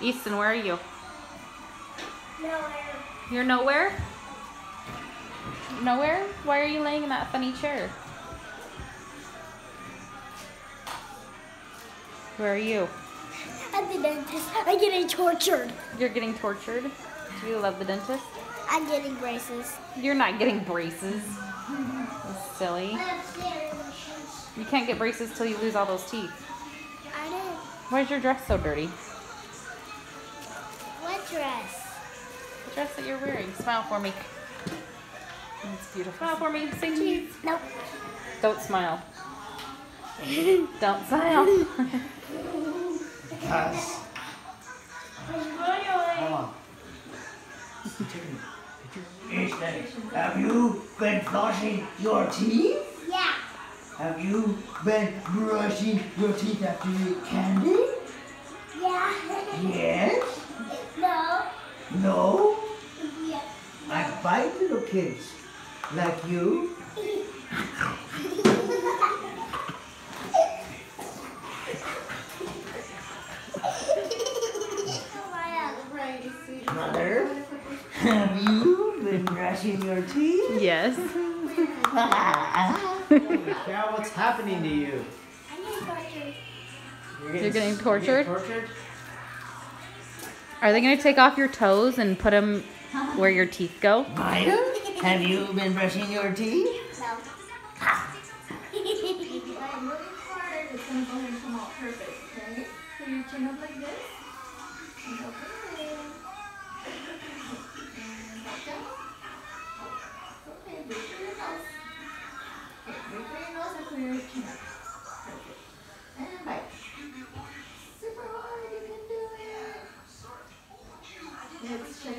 Easton, where are you? Nowhere. You're nowhere? Nowhere? Why are you laying in that funny chair? Where are you? At the dentist, I'm getting tortured. You're getting tortured? Do you love the dentist? I'm getting braces. You're not getting braces. That's silly. You can't get braces till you lose all those teeth. I did. Why is your dress so dirty? What dress? The dress that you're wearing. Smile for me. It's beautiful. Smile for me. Say cheese. Nope. Don't smile. Don't smile. Guys, hold on. You taking? Have you been flossing your teeth? Yeah. Have you been brushing your teeth after you eat candy? Bite little kids like you. Mother, have you been brushing your teeth? yes. Carol, what's happening to you? I'm getting tortured. You're getting you're tortured? tortured? Are they going to take off your toes and put them where your teeth go? Maya, have you been brushing your teeth? No. I'm really hard. It's gonna go ahead and come out perfect, okay? So you turn up like this. And open the lid. And back down. Okay, breathe through your nose. Okay, breathe through your nose and clear your chin up. Perfect. And bite. Super hard, you can do it. Let's check